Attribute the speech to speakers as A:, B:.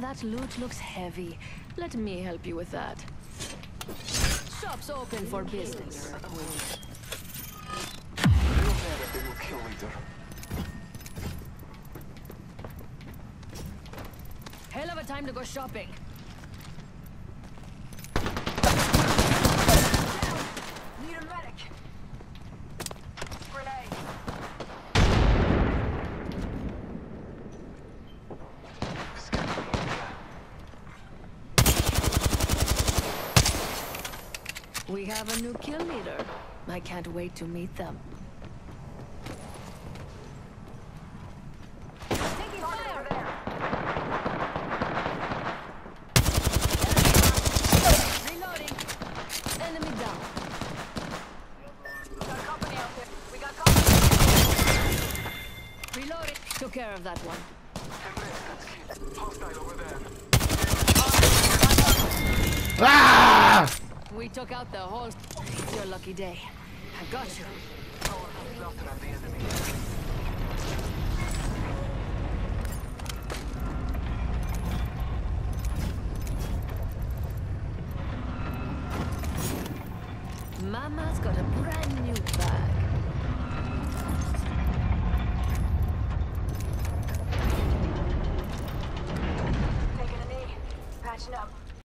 A: that loot looks heavy. Let me help you with that. Shop's open for business. Hell of a time to go shopping. We have a new kill leader. I can't wait to meet them. Taking fire! Reloading. Enemy down. Got company out there. We got company. Reloading. Took care of that one. We took out the whole... It's your lucky day. I got you. Mama's got a brand new bag. Taking a knee. Patching up.